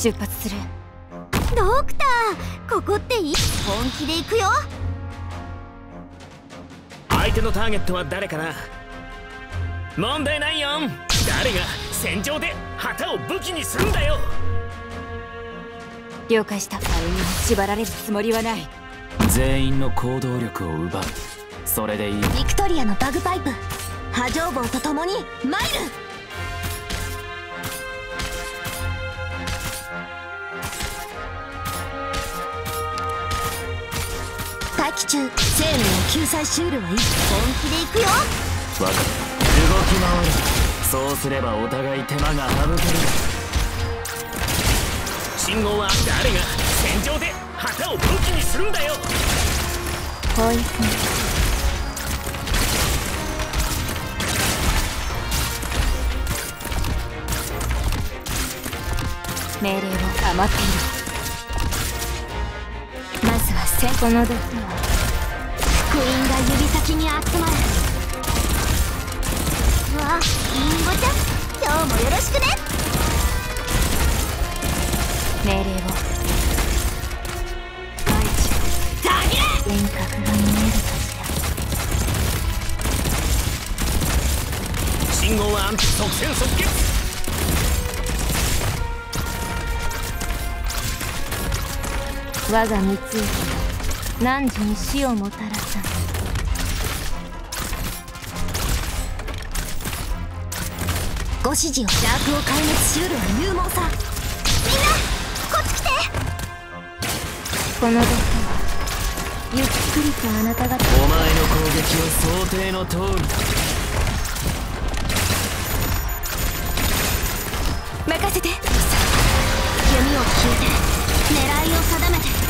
出発する。ドクターここっていい？本気で行くよ。相手のターゲットは誰かな？問題ないよ。誰が戦場で旗を武器にするんだよ。了解した。あれに縛られるつもりはない。全員の行動力を奪う。それでいい。ビクトリアのバグパイプ。波状棒と共にマイ待機中。生命を救済シュールはいい。本気で行くよ。分かった動き回る。そうすればお互い手間が省ける。信号は誰が戦場で旗を武器にするんだよ。ポイズン命令を余っている先行の毒は福音が指先に集まるうわリンゴちゃん今日もよろしくね命令を。大地幻覚が見えるとし信号は即戦即決我が三井は汝に死をもたらさ。ぬご指示を。邪悪を壊滅しうるは勇猛さ。みんなこっち来て。この毒はゆっくりとあなた方。お前の攻撃は想定の通りだ。任せて。弓を引いて。狙いを定めて。放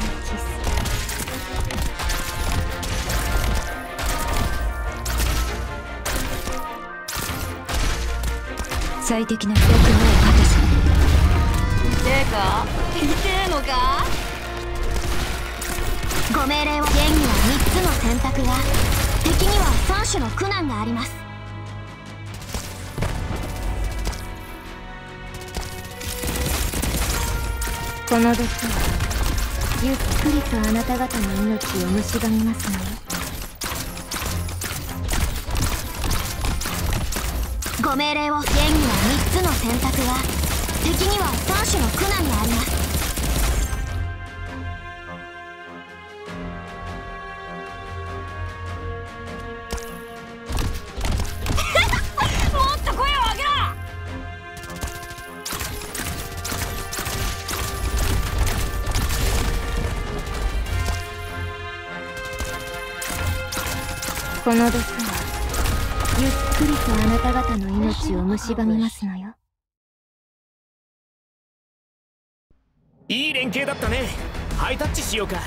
ス最適な役目を果たすてか痛えのかご命令は現には3つの選択が敵には3種の苦難があります。この毒はゆっくりとあなた方の命を蝕みますのよご命令を現には3つの選択が敵には3種の苦難があこの毒はゆっくりとあなた方の命を蝕みますのよ。いい連携だったね。ハイタッチしようか。